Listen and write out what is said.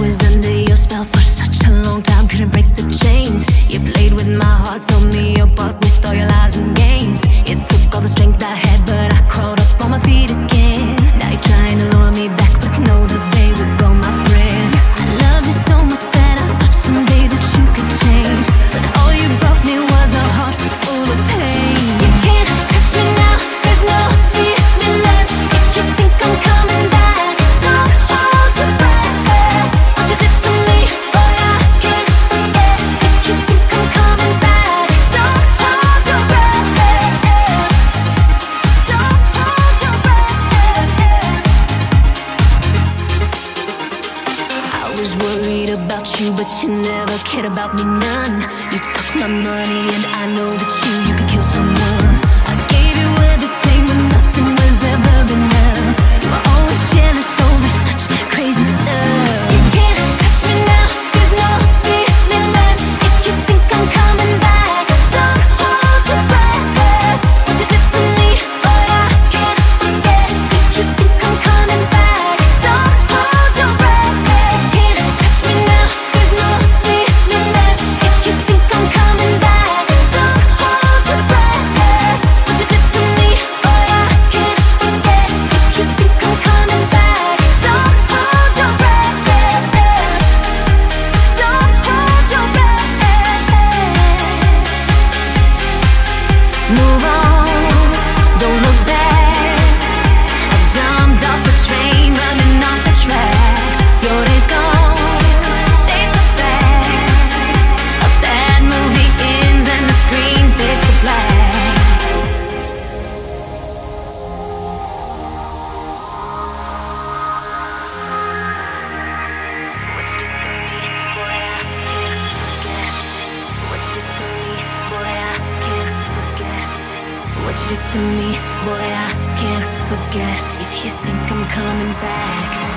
was under your spell for such a long time. Couldn't break the chains. You played with my heart, told me apart with all your lies and games. It took all the strength I had, but I but you never cared about me none. You took my money and I know that you, you could kill someone. Stick to me, boy, I can't forget If you think I'm coming back.